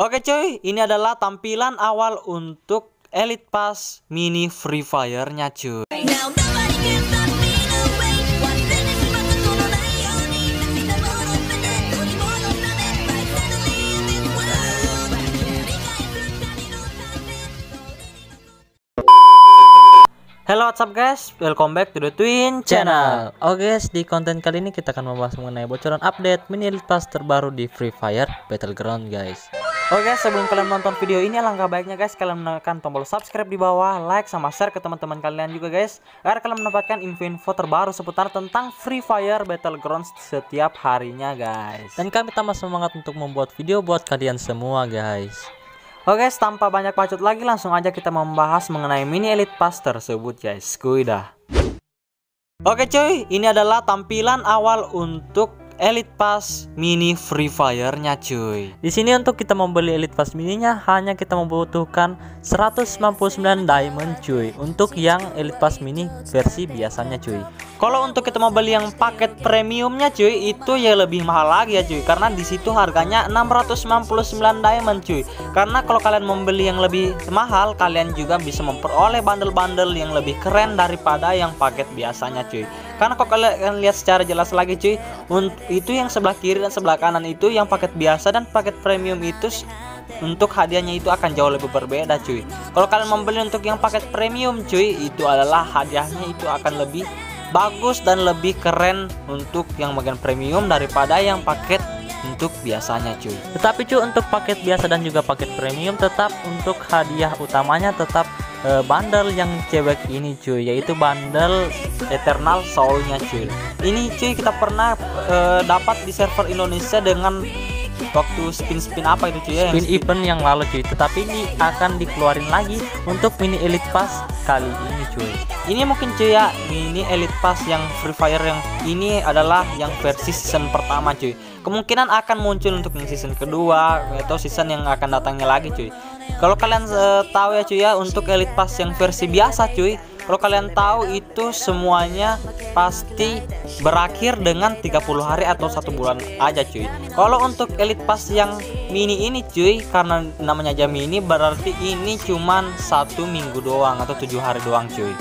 Oke cuy, ini adalah tampilan awal untuk Elite Pass Mini Free Fire-nya cuy. Halo Hello what's guys, welcome back to the Twin Channel. Oke oh guys, di konten kali ini kita akan membahas mengenai bocoran update mini elite pass terbaru di Free Fire Battleground guys. Oke guys, sebelum kalian menonton video ini alangkah baiknya guys kalian menekan tombol subscribe di bawah, like sama share ke teman-teman kalian juga guys Agar kalian mendapatkan info-info terbaru seputar tentang Free Fire Battlegrounds setiap harinya guys Dan kami tambah semangat untuk membuat video buat kalian semua guys Oke guys, tanpa banyak bacot lagi langsung aja kita membahas mengenai mini Elite Pass tersebut guys. Kuy dah. Oke cuy, ini adalah tampilan awal untuk Elite Pass mini Free Fire-nya cuy. Di sini untuk kita membeli Elite Pass mininya hanya kita membutuhkan 199 diamond cuy untuk yang Elite Pass mini versi biasanya cuy. Kalau untuk kita mau beli yang paket premiumnya cuy itu ya lebih mahal lagi ya cuy karena di situ harganya 699 diamond cuy. Karena kalau kalian membeli yang lebih mahal kalian juga bisa memperoleh bundle-bundle yang lebih keren daripada yang paket biasanya cuy. Karena kalau kalian lihat secara jelas lagi cuy, itu yang sebelah kiri dan sebelah kanan itu yang paket biasa dan paket premium itu untuk hadiahnya itu akan jauh lebih berbeda cuy. Kalau kalian membeli untuk yang paket premium cuy, itu adalah hadiahnya itu akan lebih bagus dan lebih keren untuk yang bagian premium daripada yang paket untuk biasanya cuy. Tetapi cuy untuk paket biasa dan juga paket premium tetap untuk hadiah utamanya tetap e, bundle yang cewek ini cuy yaitu bundle Eternal Soul-nya cuy. Ini cuy kita pernah e, dapat di server Indonesia dengan waktu spin-spin apa itu cuy ya? Spin event yang lalu cuy. Tetapi ini akan dikeluarin lagi untuk mini elite pass kali ini cuy. Ini mungkin cuy ya mini elite pass yang free fire yang ini adalah yang versi season pertama cuy. Kemungkinan akan muncul untuk season kedua atau season yang akan datangnya lagi cuy. Kalau kalian uh, tahu ya cuy ya untuk elite pass yang versi biasa cuy kalau kalian tahu itu semuanya pasti berakhir dengan 30 hari atau satu bulan aja cuy. Kalau untuk elite pass yang mini ini cuy karena namanya aja mini berarti ini cuman satu minggu doang atau tujuh hari doang cuy.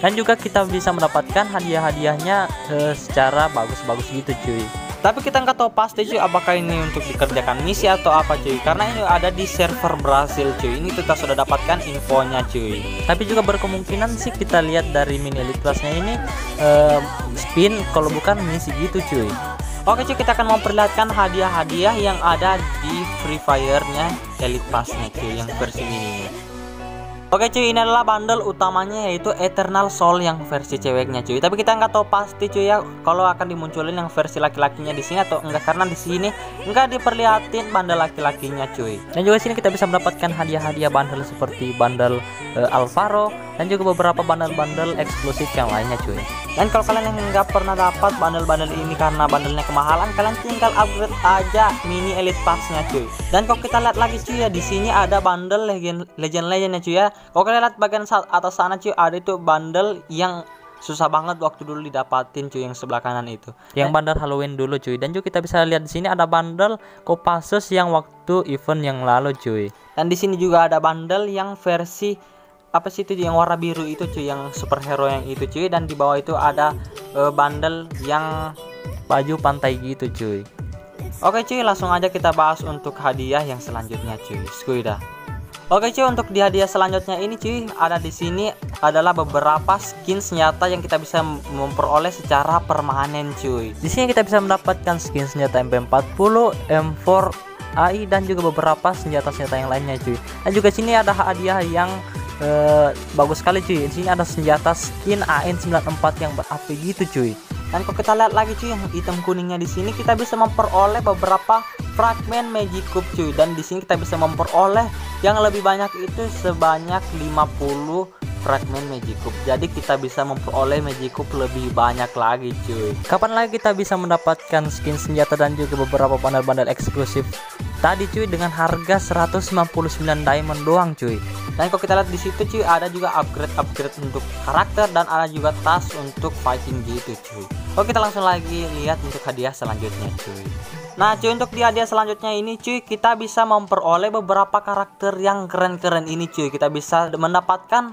Dan juga kita bisa mendapatkan hadiah-hadiahnya uh, secara bagus-bagus gitu cuy tapi kita nggak tahu pasti cuy apakah ini untuk dikerjakan misi atau apa cuy. Karena ini ada di server Brasil cuy. Ini kita sudah dapatkan infonya cuy. Tapi juga berkemungkinan sih kita lihat dari mini elite plusnya ini uh, spin kalau bukan misi gitu cuy. Oke cuy kita akan memperlihatkan hadiah-hadiah yang ada di Free Fire nya Elite Passnya cuy yang versi mini Oke cuy ini adalah bundle utamanya yaitu Eternal Soul yang versi ceweknya cuy. Tapi kita nggak tahu pasti cuy ya kalau akan dimunculin yang versi laki-lakinya di sini atau enggak karena di sini enggak diperlihatin bundle laki-lakinya cuy. Dan juga sini kita bisa mendapatkan hadiah-hadiah bundle seperti bundle uh, Alvaro dan juga beberapa bundle-bundle eksklusif yang lainnya cuy. Dan kalau kalian yang nggak pernah dapat bundle-bundle ini karena bundlenya kemahalan, kalian tinggal upgrade aja mini elite passnya cuy. Dan kalau kita lihat lagi cuy ya di sini ada bundle legend legend legendnya cuy ya kalau kalian lihat bagian atas sana cuy ada itu bundle yang susah banget waktu dulu didapatin cuy yang sebelah kanan itu. Yang bundle Halloween dulu cuy. Dan juga kita bisa lihat di sini ada bundle Kopassus yang waktu event yang lalu cuy. Dan di sini juga ada bundle yang versi apa sih itu yang warna biru itu cuy yang superhero yang itu cuy. Dan di bawah itu ada uh, bundle yang baju pantai gitu cuy. Oke cuy langsung aja kita bahas untuk hadiah yang selanjutnya cuy. Skuida Oke cuy untuk di hadiah selanjutnya ini cuy ada di sini adalah beberapa skin senjata yang kita bisa memperoleh secara permanen cuy. Di sini kita bisa mendapatkan skin senjata MP40, M4 AI dan juga beberapa senjata-senjata yang lainnya cuy. Dan juga sini ada hadiah yang uh, bagus sekali cuy. Di sini ada senjata skin AN94 yang berapi gitu cuy. Dan kalau kita lihat lagi cuy yang hitam kuningnya di sini kita bisa memperoleh beberapa fragmen magic cube cuy dan di sini kita bisa memperoleh yang lebih banyak itu sebanyak 50 fragmen magic cube. Jadi kita bisa memperoleh magic cube lebih banyak lagi cuy. Kapan lagi kita bisa mendapatkan skin senjata dan juga beberapa bundle-bundle eksklusif tadi cuy dengan harga 199 diamond doang cuy. Dan kalau kita lihat di situ cuy ada juga upgrade-upgrade untuk karakter dan ada juga tas untuk fighting gitu cuy. Oke kita langsung lagi lihat untuk hadiah selanjutnya cuy. Nah cuy untuk di hadiah selanjutnya ini cuy kita bisa memperoleh beberapa karakter yang keren-keren ini cuy kita bisa mendapatkan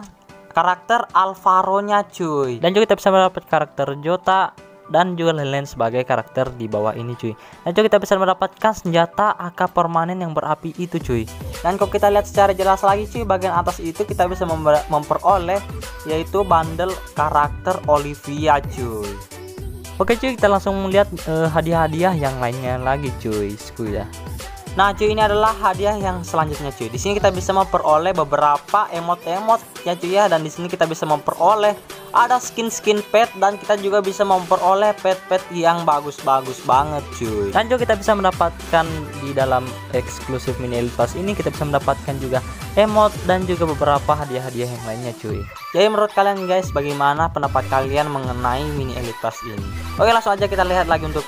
karakter Alvaro nya cuy dan juga kita bisa mendapat karakter Jota dan juga lain-lain sebagai karakter di bawah ini cuy. Dan juga kita bisa mendapatkan senjata AK permanen yang berapi itu cuy. Dan kalau kita lihat secara jelas lagi cuy bagian atas itu kita bisa memper- memperoleh yaitu bundle karakter Olivia cuy. Oke cuy, kita langsung melihat eh, hadiah-hadiah yang lainnya lagi cuy, skuy ya. Nah cuy ini adalah hadiah yang selanjutnya cuy. Di sini kita bisa memperoleh beberapa emot-emot ya cuy ya. Dan di sini kita bisa memperoleh ada skin-skin pet dan kita juga bisa memperoleh pet-pet yang bagus-bagus banget cuy. Dan juga kita bisa mendapatkan di dalam eksklusif mini elite pass ini kita bisa mendapatkan juga emot dan juga beberapa hadiah-hadiah yang lainnya cuy. Jadi menurut kalian guys bagaimana pendapat kalian mengenai mini elite pass ini? Oke langsung aja kita lihat lagi untuk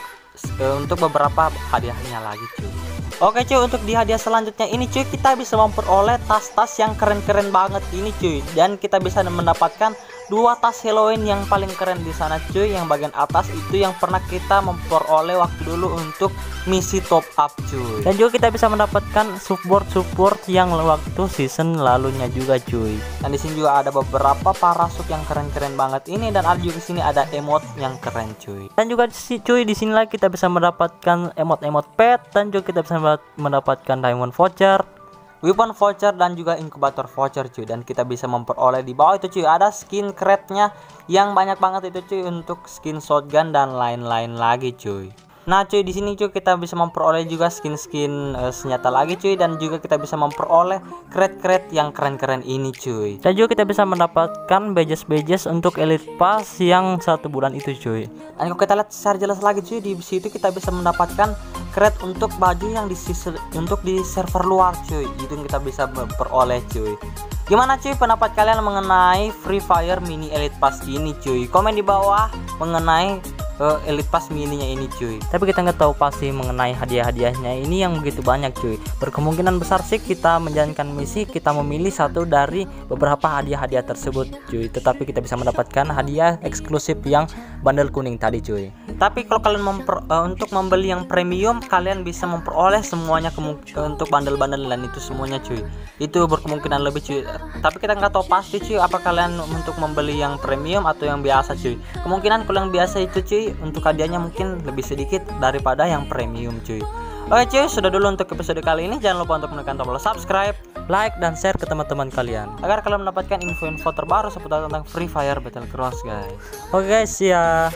eh, untuk beberapa hadiahnya lagi cuy. Oke cuy untuk di hadiah selanjutnya ini cuy kita bisa memperoleh tas-tas yang keren-keren banget ini cuy dan kita bisa mendapatkan dua tas Halloween yang paling keren di sana cuy yang bagian atas itu yang pernah kita memperoleh waktu dulu untuk misi top up cuy. Dan juga kita bisa mendapatkan support support yang waktu season lalunya juga cuy. Dan di sini juga ada beberapa parasut yang keren-keren banget ini dan ada juga di sini ada emot yang keren cuy. Dan juga si cuy di sini lagi kita bisa mendapatkan emot-emot pet dan juga kita bisa mendapatkan diamond voucher weapon voucher dan juga inkubator voucher cuy. Dan kita bisa memperoleh di bawah itu cuy. Ada skin crate-nya yang banyak banget itu cuy untuk skin shotgun dan lain-lain lagi cuy Nah cuy di sini cuy kita bisa memperoleh juga skin-skin eh, senjata lagi cuy dan juga kita bisa memperoleh crate-crate yang keren-keren ini cuy. Dan juga kita bisa mendapatkan badges-badges untuk elite pass yang satu bulan itu cuy. Dan kalau kita lihat secara jelas lagi cuy di situ kita bisa mendapatkan crate untuk baju yang di untuk di server luar cuy. Itu yang kita bisa memperoleh cuy. Gimana cuy pendapat kalian mengenai Free Fire Mini Elite Pass ini cuy? Komen di bawah mengenai eh, Elite Pass mininya ini cuy. Tapi kita nggak tahu pasti mengenai hadiah-hadiahnya ini yang begitu banyak cuy. Berkemungkinan besar sih kita menjalankan misi kita memilih satu dari beberapa hadiah-hadiah tersebut cuy. Tetapi kita bisa mendapatkan hadiah eksklusif yang bundle kuning tadi cuy. Tapi kalau kalian memper- eh, untuk membeli yang premium kalian bisa memperoleh semuanya kemung- untuk bundle-bundle dan itu semuanya cuy. Itu berkemungkinan lebih cuy. Tapi kita nggak tahu pasti cuy apa kalian untuk membeli yang premium atau yang biasa cuy. Kemungkinan kalau yang biasa itu cuy untuk hadiahnya mungkin lebih sedikit daripada yang premium cuy Oke cuy, sudah dulu untuk episode kali ini. Jangan lupa untuk menekan tombol subscribe, like, dan share ke teman-teman kalian. Agar kalian mendapatkan info-info terbaru seputar tentang Free Fire Battle Cross guys. Oke guys, ya.